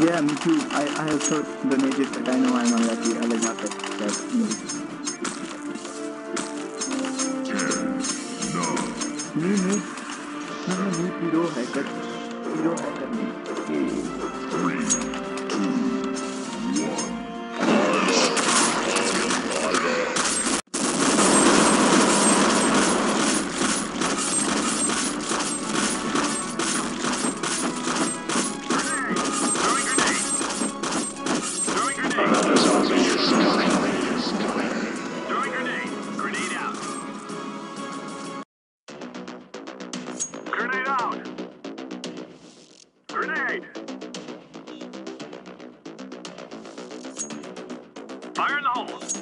Yeah, me too. I, I also donated, but I know I'm unlucky. I like not that. that me, me. No, no, me, hero hacker. Fire in the hole.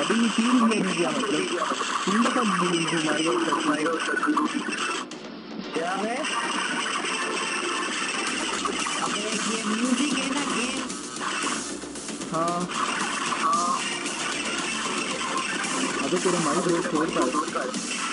അത് ഈ team India രീതിയാണ് India കമ്പനിയുമായി അതൊക്കെ ഒരു മഴ ചോദിച്ചായിരുന്നു